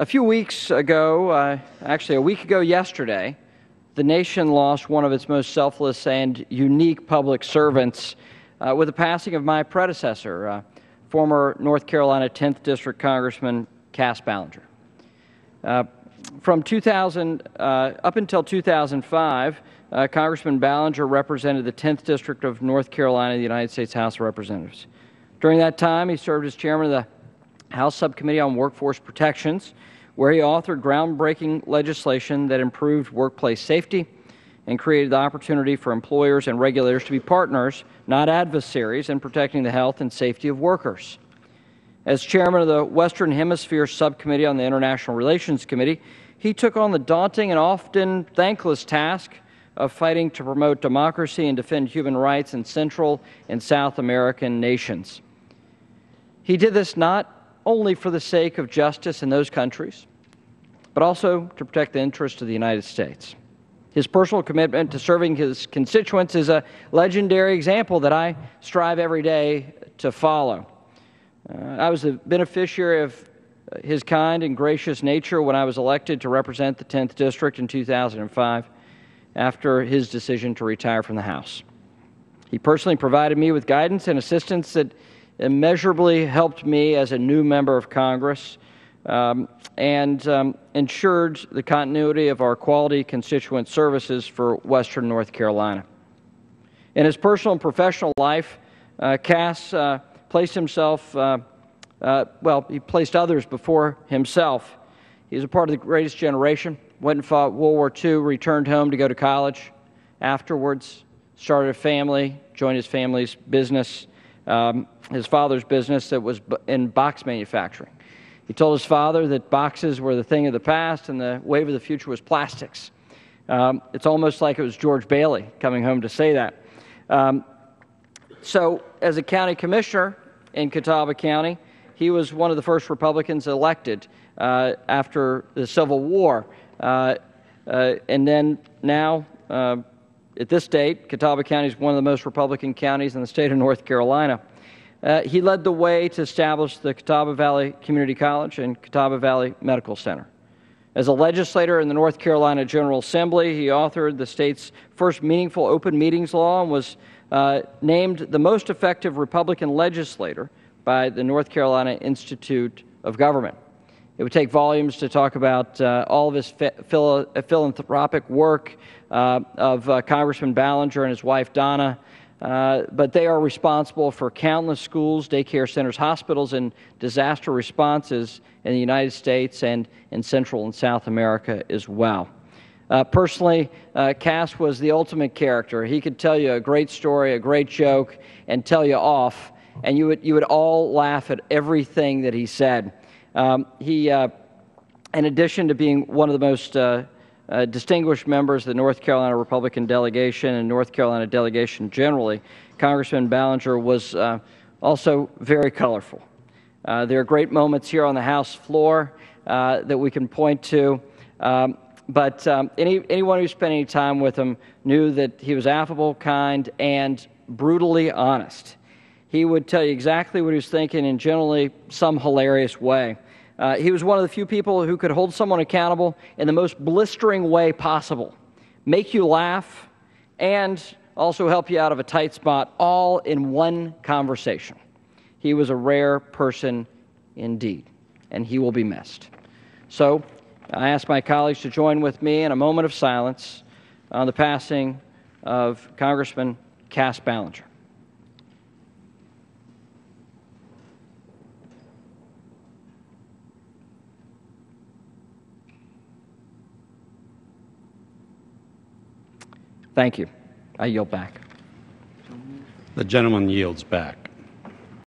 A few weeks ago, uh, actually a week ago yesterday, the nation lost one of its most selfless and unique public servants uh, with the passing of my predecessor, uh, former North Carolina 10th District Congressman Cass Ballenger. Uh, from 2000 uh, up until 2005, uh, Congressman Ballenger represented the 10th District of North Carolina in the United States House of Representatives. During that time, he served as chairman of the House Subcommittee on Workforce Protections, where he authored groundbreaking legislation that improved workplace safety and created the opportunity for employers and regulators to be partners, not adversaries, in protecting the health and safety of workers. As chairman of the Western Hemisphere Subcommittee on the International Relations Committee, he took on the daunting and often thankless task of fighting to promote democracy and defend human rights in Central and South American nations. He did this not only for the sake of justice in those countries, but also to protect the interests of the United States. His personal commitment to serving his constituents is a legendary example that I strive every day to follow. Uh, I was the beneficiary of his kind and gracious nature when I was elected to represent the 10th District in 2005 after his decision to retire from the House. He personally provided me with guidance and assistance that immeasurably helped me as a new member of Congress um, and um, ensured the continuity of our quality constituent services for Western North Carolina. In his personal and professional life, uh, Cass uh, placed himself, uh, uh well, he placed others before himself. He's a part of the greatest generation, went and fought World War II, returned home to go to college afterwards, started a family, joined his family's business, um, his father's business that was in box manufacturing. He told his father that boxes were the thing of the past and the wave of the future was plastics. Um, it's almost like it was George Bailey coming home to say that. Um, so, as a county commissioner in Catawba County, he was one of the first Republicans elected uh, after the Civil War. Uh, uh, and then now, uh, at this date, Catawba County is one of the most Republican counties in the state of North Carolina. Uh, he led the way to establish the Catawba Valley Community College and Catawba Valley Medical Center. As a legislator in the North Carolina General Assembly, he authored the state's first meaningful open meetings law and was uh, named the most effective Republican legislator by the North Carolina Institute of Government. It would take volumes to talk about uh, all of his phil philanthropic work uh, of uh, Congressman Ballenger and his wife Donna, uh, but they are responsible for countless schools, daycare centers, hospitals, and disaster responses in the United States and in Central and South America as well. Uh, personally, uh, Cass was the ultimate character. He could tell you a great story, a great joke, and tell you off, and you would, you would all laugh at everything that he said. Um, he, uh, in addition to being one of the most uh, uh, distinguished members of the North Carolina Republican delegation and North Carolina delegation generally, Congressman Ballenger was uh, also very colorful. Uh, there are great moments here on the House floor uh, that we can point to. Um, but um, any, anyone who spent any time with him knew that he was affable, kind, and brutally honest. He would tell you exactly what he was thinking in generally some hilarious way. Uh, he was one of the few people who could hold someone accountable in the most blistering way possible, make you laugh, and also help you out of a tight spot, all in one conversation. He was a rare person indeed, and he will be missed. So I ask my colleagues to join with me in a moment of silence on the passing of Congressman Cass Ballenger. Thank you. I yield back. The gentleman yields back.